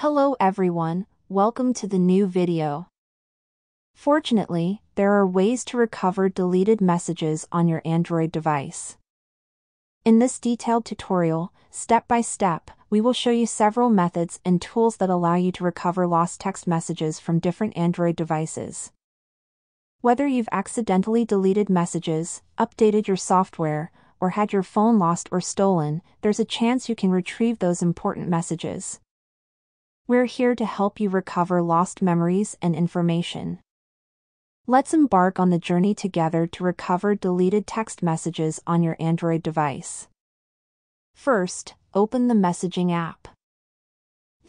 Hello everyone, welcome to the new video. Fortunately, there are ways to recover deleted messages on your Android device. In this detailed tutorial, step by step, we will show you several methods and tools that allow you to recover lost text messages from different Android devices. Whether you've accidentally deleted messages, updated your software, or had your phone lost or stolen, there's a chance you can retrieve those important messages. We're here to help you recover lost memories and information. Let's embark on the journey together to recover deleted text messages on your Android device. First, open the messaging app.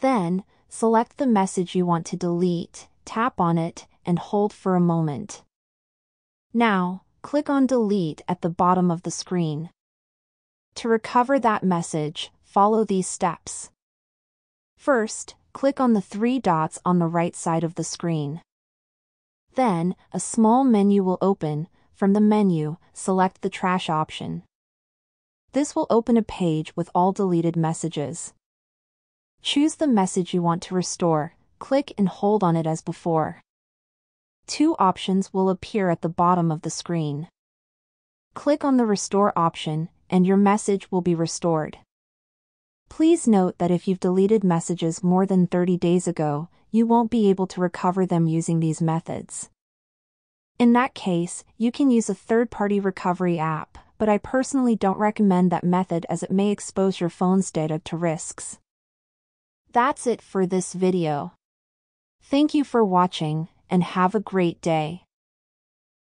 Then, select the message you want to delete, tap on it, and hold for a moment. Now, click on Delete at the bottom of the screen. To recover that message, follow these steps. First, click on the three dots on the right side of the screen. Then, a small menu will open. From the menu, select the Trash option. This will open a page with all deleted messages. Choose the message you want to restore, click and hold on it as before. Two options will appear at the bottom of the screen. Click on the Restore option, and your message will be restored. Please note that if you've deleted messages more than 30 days ago, you won't be able to recover them using these methods. In that case, you can use a third-party recovery app, but I personally don't recommend that method as it may expose your phone's data to risks. That's it for this video. Thank you for watching, and have a great day.